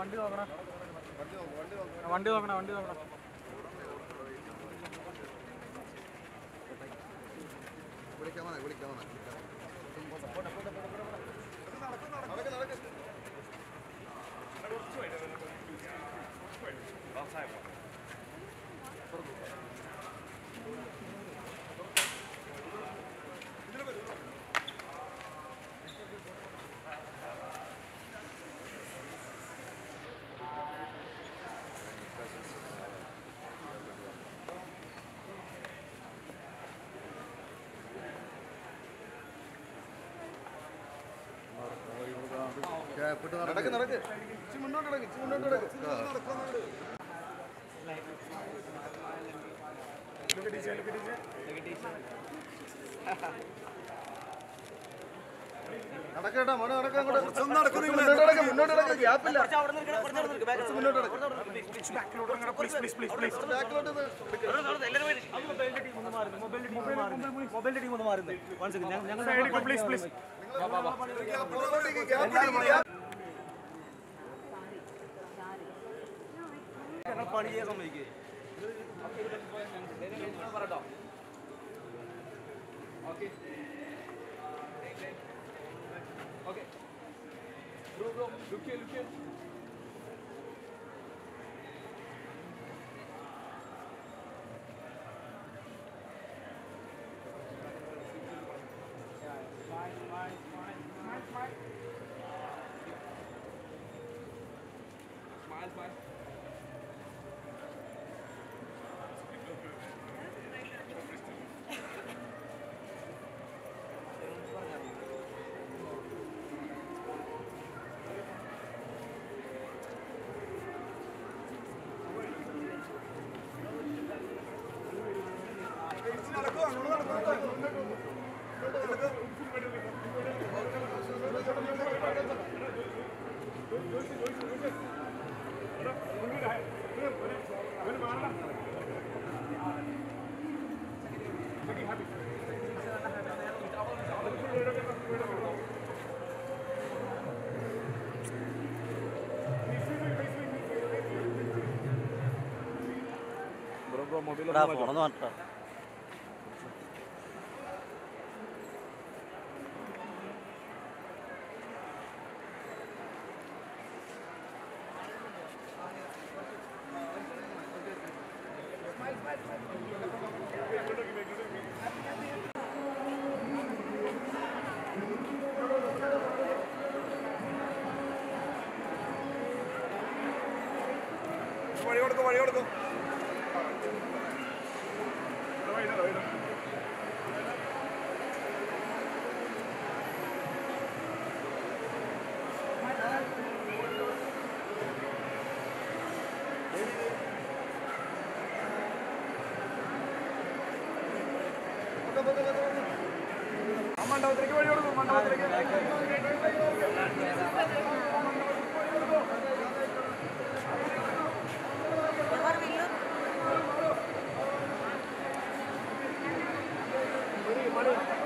വണ്ടി നോക്കണം. വണ്ടി നോക്കണം വണ്ടി നോക്കണം. വിളിക്കാമോ വിളിക്കാമോ നടക്ക്. നടക്ക് നടക്ക്. മുന്നോട്ട് നടക്ക് മുന്നോട്ട് നടക്ക് ഒന്ന് മൊബൈലിന്റെ ടീം ഒന്ന് മാറുന്നത് വൺ സെക്കൻഡ് ഞങ്ങൾ പ്ലീസ് പ്ലീസ് ഞങ്ങൾ പണി ചെയ്യാൻ സമ്മതിക്കേ. Okay. Bro, bro, look here, look here. Smile, smile. ഫോണെന്ന് മാറ്റാ വഴി കൊടുക്കും വഴി കൊടുക്കും. മണ്ഡപത്തിലേക്ക് വഴി കൊടുക്കും മണ്ഡപത്തിലേക്ക് Moreno.